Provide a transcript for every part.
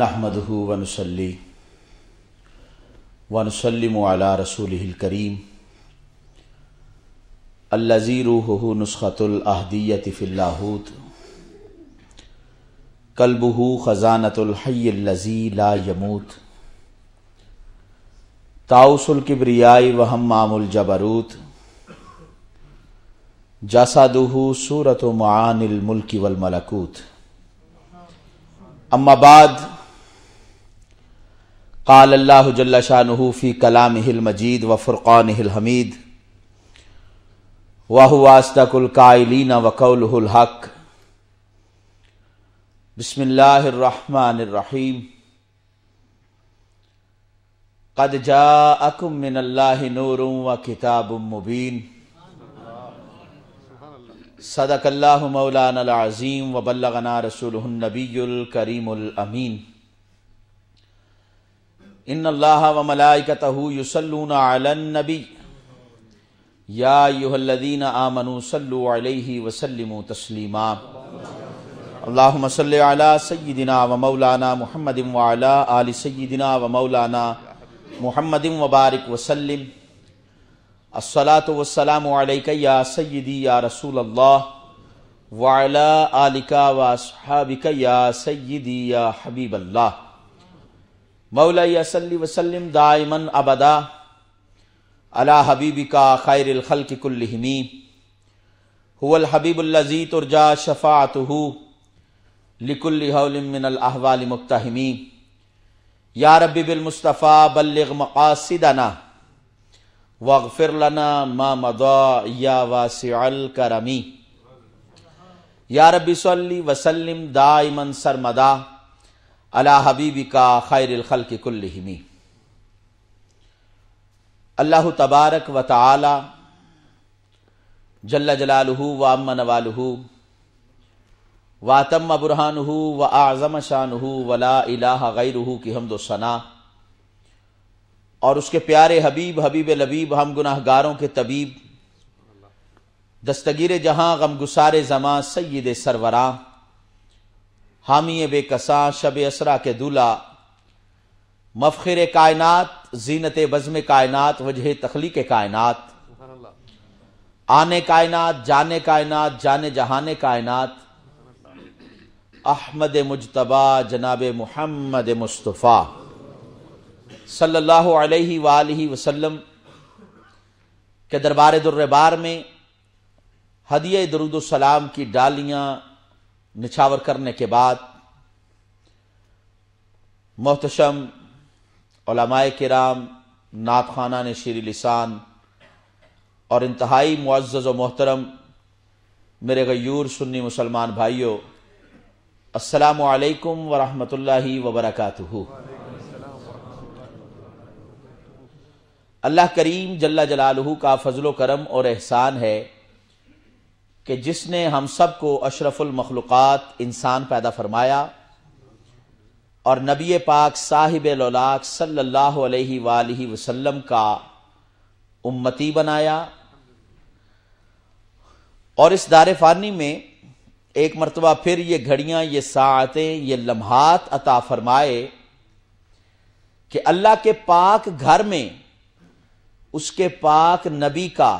نحمده ونصلي ونسلم على رسوله الكريم الذي روحه نسخة الأهدية في اللاهوت قلبه خزانة الحي الذي لا يموت تاؤس الكبرياء وهمام الجبروت جسده سورة معاني الملك والملكوت اما بعد قال اللہ جل شانہ فی کلامہ المجید و فرقانہ الحمید وهو اصدق القائلین وقولہ الحق بسم اللہ الرحمن الرحیم قد جاءکم من اللہ نور و کتاب مبین صدق اللہ مولانا العظیم وبلغنا رسولہ النبی الکریم الامین ان اللہ و وملائکتہ یصلون علی النبی یا ایہا الذین آمنوا صلوا علیہ وسلموا تسلیما اللہم صلی علی سیدنا ومولانا محمد وعلی آل سیدنا ومولانا محمد وبارک وسلم الصلاة والسلام علیکہ یا سیدی یا رسول اللہ وعلا آلکا و اصحابکا یا سیدی یا حبیب اللہ مولا صلی وسلم دائما ابدا علی حبیبکا خیر الخلق کلہمی هو الحبیب اللذی ترجا شفاعته لکل حول من الاحوال مقتہمی یا ربی بالمصطفیٰ بلغ مقاصدنا واغفر لنا ما مضى یا واسع الکرمی یا ربی صلی وسلم دائما سرمدا علی حبیبی کا خیر الخلق کلہمی اللہ تبارک و تعالی جل جلالہ و امن والہ واتم برہانہ و اعظم شانہ ولا الہ غیرہ کی حمد و ثنا۔ اور اس کے پیارے حبیب حبیب لبیب، ہم گناہ گاروں کے طبیب، دستگیر جہاں غم گسار زماں سید سروراں حامی بے کساں شب اسرا کے دلہا مفخر کائنات، زینت بزم کائنات، وجہ تخلیق کائنات۔ آنے کائنات، جانے کائنات، جانے جہانے کائنات۔ احمد مجتبہ جناب محمد مصطفیٰ۔ صلی اللہ علیہ وآلہ وسلم کے دربار دربار میں ہدیہ درود السلام کی ڈالیاں نچھاور کرنے کے بعد محتشم علماء کرام، نعت خانہ نے شیر لسان اور انتہائی معزز و محترم میرے غیور سنی مسلمان بھائیوں السلام علیکم ورحمۃ اللہ وبرکاتہ۔ اللہ کریم جل جلالہ کا فضل و کرم اور احسان ہے۔ کہ جس نے ہم سب کو اشرف المخلوقات انسان پیدا فرمایا اور نبی پاک صاحب لولاک صلی اللہ علیہ وآلہ وسلم کا امتی بنایا اور اس دار فانی میں ایک مرتبہ پھر یہ گھڑیاں، یہ ساعتیں، یہ لمحات عطا فرمائے کہ اللہ کے پاک گھر میں اس کے پاک نبی کا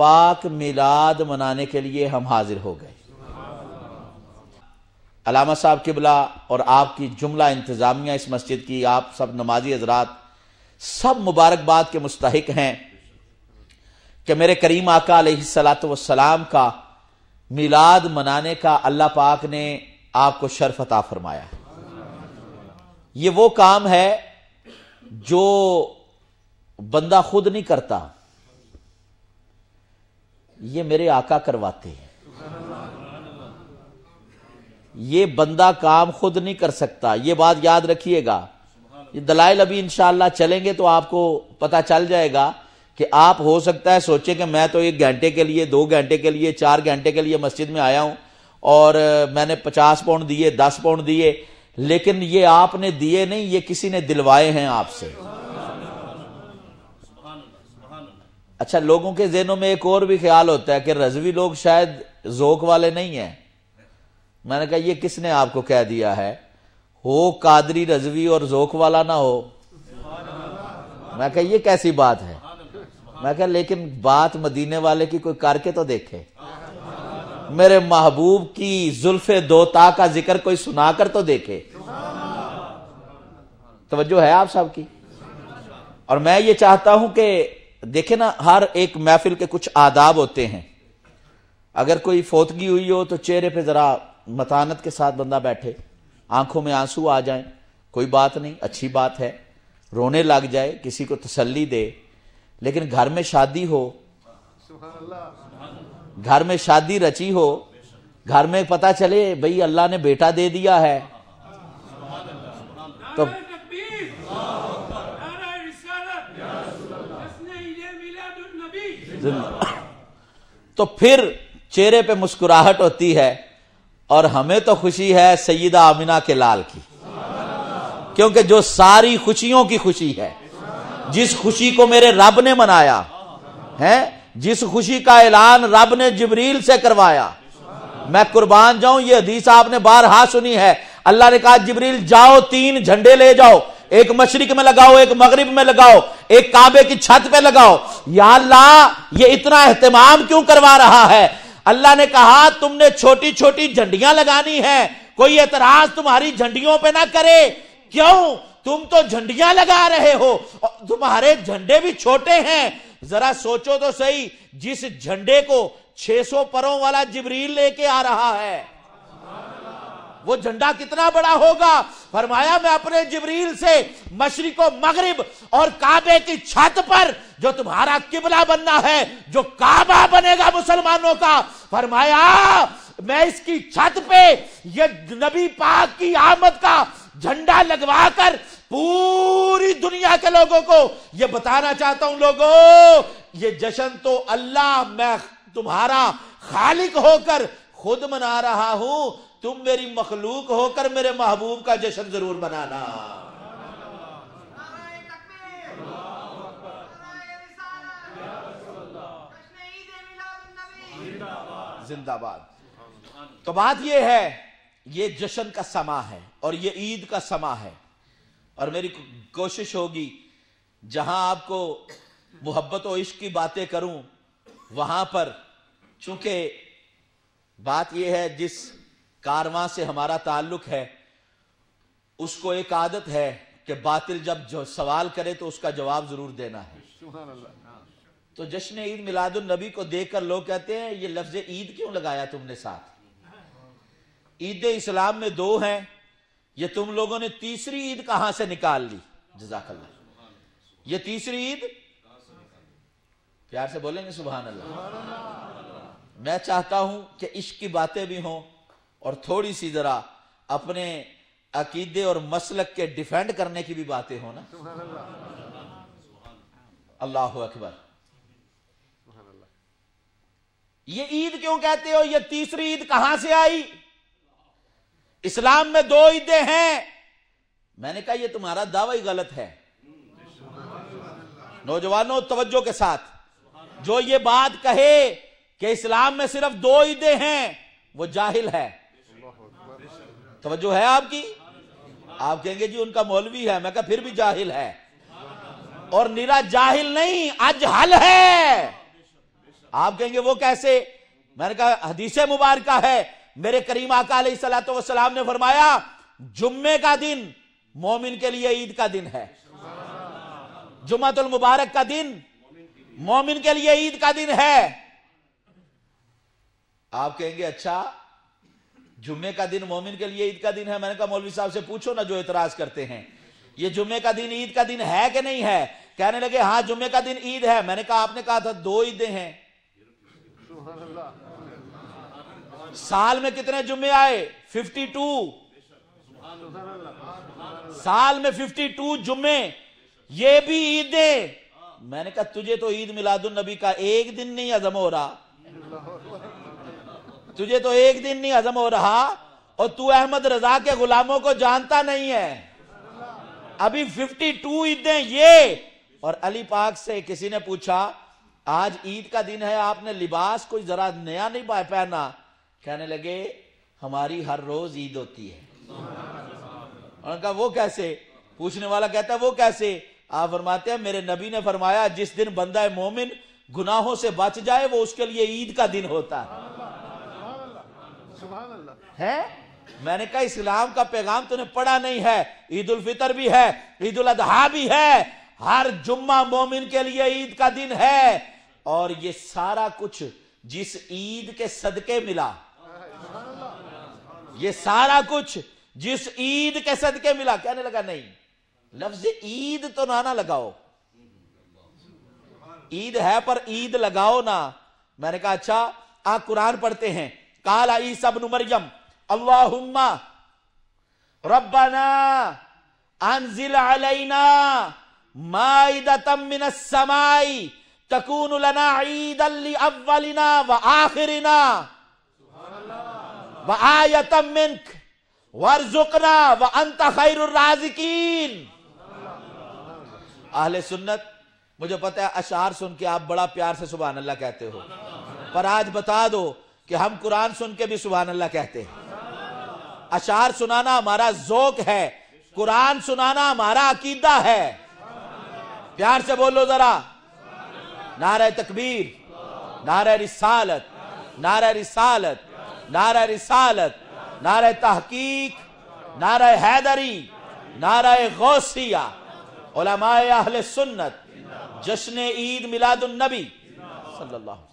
پاک میلاد منانے کے لیے ہم حاضر ہو گئے۔ علامہ صاحب قبلہ اور آپ کی جملہ انتظامیہ اس مسجد کی، آپ سب نمازی حضرات، سب مبارکباد کے مستحق ہیں کہ میرے کریم آقا علیہ السلاۃ والسلام کا میلاد منانے کا اللہ پاک نے آپ کو شرف عطا فرمایا۔ یہ وہ کام ہے جو بندہ خود نہیں کرتا۔ یہ میرے آقا کرواتے ہیں۔ یہ بندہ کام خود نہیں کر سکتا۔ یہ بات یاد رکھیے گا۔ یہ دلائل ابھی انشاءاللہ چلیں گے تو آپ کو پتا چل جائے گا کہ آپ ہو سکتا ہے سوچیں کہ میں تو ایک گھنٹے کے لیے، دو گھنٹے کے لیے، چار گھنٹے کے لیے مسجد میں آیا ہوں اور میں نے پچاس پاؤنڈ دیے، دس پاؤنڈ دیے، لیکن یہ آپ نے دیے نہیں، یہ کسی نے دلوائے ہیں آپ سے۔ اچھا لوگوں کے ذہنوں میں ایک اور بھی خیال ہوتا ہے کہ رضوی لوگ شاید ذوق والے نہیں ہیں۔ میں نے کہا، یہ کس نے آپ کو کہہ دیا ہے؟ ہو قادری رضوی اور ذوق والا نہ ہو۔ میں کہا، یہ کیسی بات ہے؟ میں کہا، لیکن بات مدینے والے کی کوئی کر کے تو دیکھے۔ میرے محبوب کی زلف دوتا کا ذکر کوئی سنا کر تو دیکھے۔ توجہ ہے آپ سب کی؟ اور میں یہ چاہتا ہوں کہ دیکھیں نا، ہر ایک محفل کے کچھ آداب ہوتے ہیں۔ اگر کوئی فوتگی ہوئی ہو تو چہرے پہ ذرا متانت کے ساتھ بندہ بیٹھے، آنکھوں میں آنسو آ جائیں، کوئی بات نہیں، اچھی بات ہے۔ رونے لگ جائے، کسی کو تسلی دے۔ لیکن گھر میں شادی ہو، گھر میں شادی رچی ہو، گھر میں پتا چلے بھئی اللہ نے بیٹا دے دیا ہے۔ تو تو پھر چہرے پہ مسکراہٹ ہوتی ہے اور ہمیں تو خوشی ہے سیدہ آمینہ کے لال کی۔ کیونکہ جو ساری خوشیوں کی خوشی ہے، جس خوشی کو میرے رب نے منایا ہے جس خوشی کا اعلان رب نے جبریل سے کروایا۔ میں قربان جاؤں، یہ حدیث آپ نے بارہا سنی ہے۔ اللہ نے کہا، جبریل جاؤ، تین جھنڈے لے جاؤ۔ ایک مشرق میں لگاؤ، ایک مغرب میں لگاؤ، ایک کعبے کی چھت پہ لگاؤ۔ یا اللہ، یہ اتنا اہتمام کیوں کروا رہا ہے؟ اللہ نے کہا، تم نے چھوٹی چھوٹی جھنڈیاں لگانی ہے کوئی اعتراض تمہاری جھنڈیوں پہ نہ کرے۔ کیوں؟ تم تو جھنڈیاں لگا رہے ہو۔ تمہارے جھنڈے بھی چھوٹے ہیں۔ ذرا سوچو تو صحیح، جس جھنڈے کو چھ سو پروں والا جبریل لے کے آ رہا ہے۔ وہ جھنڈا کتنا بڑا ہوگا؟ فرمایا میں اپنے جبریل سے مشرق و مغرب اور کعبے کی چھت پر جو تمہارا قبلہ بننا ہے، جو کعبہ بنے گا مسلمانوں کا، فرمایا میں اس کی چھت پہ یہ نبی پاک کی آمد کا جھنڈا لگوا کر پوری دنیا کے لوگوں کو یہ بتانا چاہتا ہوں لوگوں یہ جشن تو اللہ، میں تمہارا خالق ہو کر خود منا رہا ہوں۔ تم میری مخلوق ہو کر میرے محبوب کا جشن ضرور بنانا زندہ باد۔ تو بات یہ ہے، یہ جشن کا سما ہے اور یہ عید کا سما ہے۔ اور میری کوشش ہوگی، جہاں آپ کو محبت و عشق کی باتیں کروں، وہاں پر، چونکہ بات یہ ہے، جس کارواں سے ہمارا تعلق ہے اس کو ایک عادت ہے کہ باطل جب جو سوال کرے تو اس کا جواب ضرور دینا ہے۔ تو جشن عید میلاد النبی کو دیکھ کر لوگ کہتے ہیں یہ لفظ عید کیوں لگایا تم نے ساتھ؟ عید اسلام میں دو ہیں یہ تم لوگوں نے تیسری عید کہاں سے نکال لی؟ جزاک اللہ۔ یہ تیسری عید؟ پیار سے بولیں گے؟ سبحان اللہ۔ میں چاہتا ہوں کہ عشق کی باتیں بھی ہوں۔ اور تھوڑی سی ذرا اپنے عقیدے اور مسلک کے ڈیفینڈ کرنے کی بھی باتیں ہوں نا۔ اللہ اکبر۔ یہ عید کیوں کہتے ہو؟ یہ تیسری عید کہاں سے آئی؟ اسلام میں دو عیدیں ہیں۔ میں نے کہا یہ تمہارا دعوی غلط ہے۔ نوجوانوں، توجہ کے ساتھ۔ جو یہ بات کہے کہ اسلام میں صرف دو عیدیں ہیں، وہ جاہل ہے۔ توجہ ہے آپ کی؟ آپ کہیں گے جی ان کا مولوی ہے، میں کہا پھر بھی جاہل ہے۔ اور نیرا جاہل نہیں اج حل ہے۔ آپ کہیں گے وہ کیسے؟ میں نے کہا حدیث مبارکہ ہے۔ میرے کریم آقا علیہ السلام نے فرمایا جمعے کا دن مومن کے لیے عید کا دن ہے۔ جمعہ المبارک کا دن مومن کے لیے عید کا دن ہے۔ آپ کہیں گے اچھا جمعے کا دن مومن کے لیے عید کا دن ہے، میں نے کہا مولوی صاحب سے پوچھو نا جو اعتراض کرتے ہیں۔ یہ جمعے کا دن عید کا دن ہے کہ نہیں ہے؟ کہنے لگے ہاں جمعے کا دن عید ہے۔ میں نے کہا، آپ نے کہا تھا دو عیدیں ہیں۔ سال میں کتنے جمعے آئے؟ Fifty two. سال میں ففٹی ٹو جمعے، یہ بھی عیدیں۔ میں نے کہا، تجھے تو عید میلاد النبی کا ایک دن نہیں عزم ہو رہا۔ تجھے تو ایک دن نہیں عزم ہو رہا اور تو احمد رضا کے غلاموں کو جانتا نہیں ہے۔ ابھی ففٹی ٹو عیدیں یہ۔ اور علی پاک سے کسی نے پوچھا، آج عید کا دن ہے، آپ نے لباس کوئی ذرا نیا نہیں پہنا؟ کہنے لگے، ہماری ہر روز عید ہوتی ہے۔ انہوں نے کہا، وہ کیسے؟ پوچھنے والا کہتا ہے، وہ کیسے؟ آپ فرماتے ہیں، میرے نبی نے فرمایا، جس دن بندہ مومن گناہوں سے بچ جائے، وہ اس کے لیے عید کا دن ہوتا ہے۔ سبحان اللہ۔ ہے؟ میں نے کہا اسلام کا پیغام تو نے پڑھا نہیں ہے عید الفطر بھی ہے عید الاضحیٰ بھی ہے۔ ہر جمعہ مومن کے لیے عید کا دن ہے۔ اور یہ سارا کچھ جس عید کے صدقے ملا یہ سارا کچھ جس عید کے صدقے ملا کہنے لگا نہیں۔ لفظ عید تو نہ نہ لگاؤ۔ عید ہے پر عید لگاؤ نا میں نے کہا اچھا آپ قرآن پڑھتے ہیں۔ کالا عیسی ابن مریم اللہم ربنا انزل علینا مائدتا من السماء تکون لنا عیدا لأولنا وآخرنا وآیتا منک وارزقنا وانت خیر الرازقین اہل سنت، مجھے پتا ہے اشعار سن کے آپ بڑا پیار سے سبحان اللہ کہتے ہو، پر آج بتا دو کہ ہم قرآن سن کے بھی سبحان اللہ کہتے ہیں۔ اشعار سنانا ہمارا ذوق ہے، قرآن سنانا ہمارا عقیدہ ہے۔ پیار سے بولو ذرا۔ نعرہ تکبیر، نعرہ رسالت نعرہ رسالت نعرہ رسالت، نعرہ تحقیق، نعرہ حیدری، نعرہ غوثیہ، علماء اہل سنت، جشن عید میلاد النبی۔ صلی اللہ علیہ وسلم